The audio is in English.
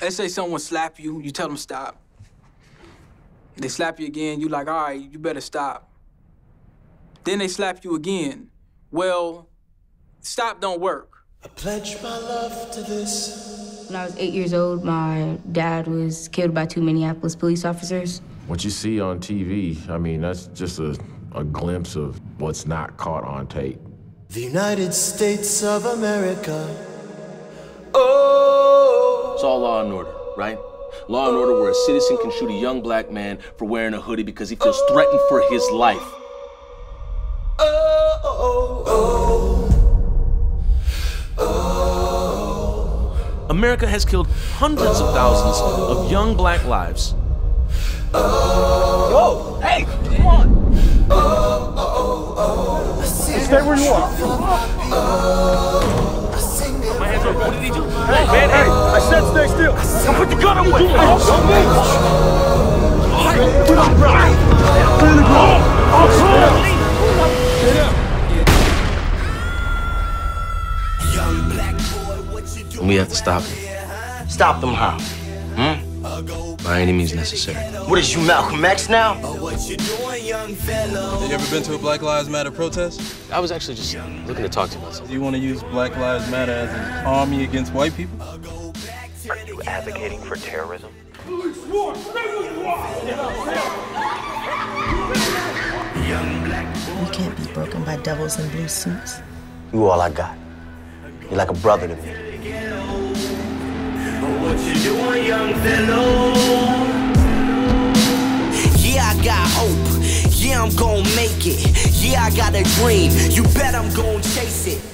Let's say someone slap you, you tell them stop. They slap you again, you like, all right, you better stop. Then they slap you again. Well, stop don't work. I pledge my love to this. When I was eight years old, my dad was killed by two Minneapolis police officers. What you see on TV, I mean, that's just a, a glimpse of what's not caught on tape. The United States of America. Oh. It's all law and order, right? Law and order where a citizen can shoot a young black man for wearing a hoodie because he feels threatened for his life. America has killed hundreds of thousands of young black lives. Yo, hey, come on. Stay where you are. My hands are. What did he do? Hey, man, hey, I said stay still. Now put the gun away. Don't move. Get up, bro. Clear the ground. Stay down. And we have to stop them. Stop them how? Hmm? By any means necessary. What is you, Malcolm X now? What you doing, young fellow? Have you ever been to a Black Lives Matter protest? I was actually just looking to talk to you about something. Do you want to use Black Lives Matter as an army against white people? Are you advocating for terrorism? We can't be broken by devils in blue suits. You all I got. You're like a brother to me. What you doing, young fellow? Yeah, I got hope. Yeah, I'm gonna make it. Yeah, I got a dream. You bet I'm gonna chase it.